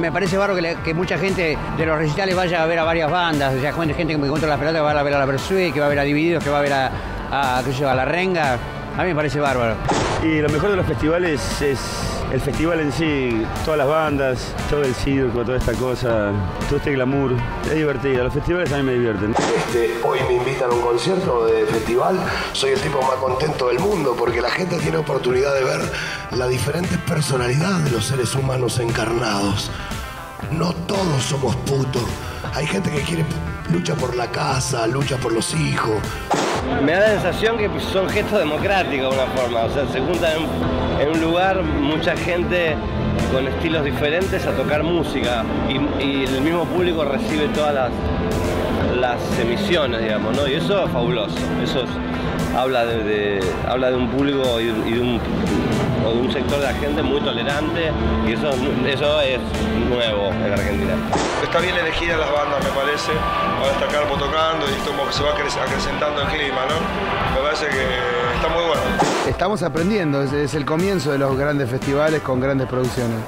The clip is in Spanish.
Me parece barro que, mucha gente de los recitales vaya a ver a varias bandas, o sea, gente, que me encuentra las pelotas que va a ver a la Versuit, que va a ver a Divididos, que va a ver a, a La Renga. A mí me parece bárbaro. Y lo mejor de los festivales es el festival en sí, todas las bandas, todo el circo, toda esta cosa, todo este glamour. Es divertido, los festivales a mí me divierten. Este, hoy me invitan a un concierto de festival, soy el tipo más contento del mundo porque la gente tiene oportunidad de ver la diferente personalidad de los seres humanos encarnados. No todos somos putos. Hay gente que quiere lucha por la casa, lucha por los hijos. Me da la sensación que son gestos democráticos de una forma, o sea, se juntan en, un lugar mucha gente con estilos diferentes a tocar música y, el mismo público recibe todas las, las emisiones, digamos, ¿no? Y eso es fabuloso, eso es- habla, de, habla de un público y de un, o de un sector de la gente muy tolerante y eso, es- eso es nuevo en Argentina. Está bien elegida las bandas, me parece. Va a destacar por tocando y como que se va acre- acrecentando el clima, ¿no? Me parece que está muy bueno. Estamos aprendiendo, es, es el comienzo de los grandes festivales con grandes producciones.